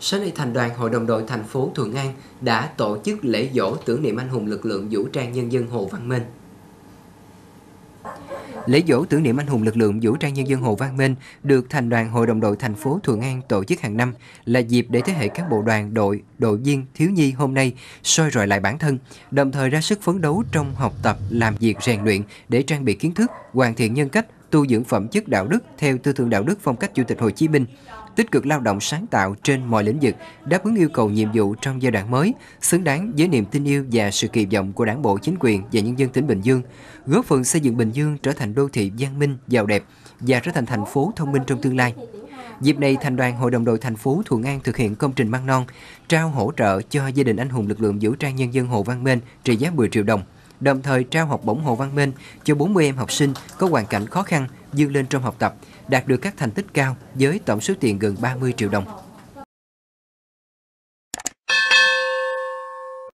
sáng nay thành đoàn Hội đồng đội thành phố Thuận An đã tổ chức lễ dỗ tưởng niệm anh hùng lực lượng vũ trang nhân dân Hồ Văn Minh. Lễ dỗ tưởng niệm anh hùng lực lượng vũ trang nhân dân Hồ Văn Minh được Thành đoàn Hội đồng đội thành phố Thuận An tổ chức hàng năm là dịp để thế hệ cán bộ đoàn, đội, đội viên, thiếu nhi hôm nay soi rọi lại bản thân, đồng thời ra sức phấn đấu trong học tập, làm việc rèn luyện để trang bị kiến thức, hoàn thiện nhân cách, tu dưỡng phẩm chất đạo đức theo tư tưởng đạo đức phong cách Chủ tịch Hồ Chí Minh, tích cực lao động sáng tạo trên mọi lĩnh vực, đáp ứng yêu cầu nhiệm vụ trong giai đoạn mới, xứng đáng với niềm tin yêu và sự kỳ vọng của Đảng bộ, chính quyền và nhân dân tỉnh Bình Dương, góp phần xây dựng Bình Dương trở thành đô thị văn minh, giàu đẹp và trở thành thành phố thông minh trong tương lai. Dịp này, Thành đoàn Hội đồng đội thành phố Thuận An thực hiện công trình măng non, trao hỗ trợ cho gia đình anh hùng lực lượng vũ trang nhân dân Hồ Văn Minh trị giá 10 triệu đồng đồng thời trao học bổng Hồ Văn Minh cho 40 em học sinh có hoàn cảnh khó khăn vươn lên trong học tập, đạt được các thành tích cao với tổng số tiền gần 30 triệu đồng.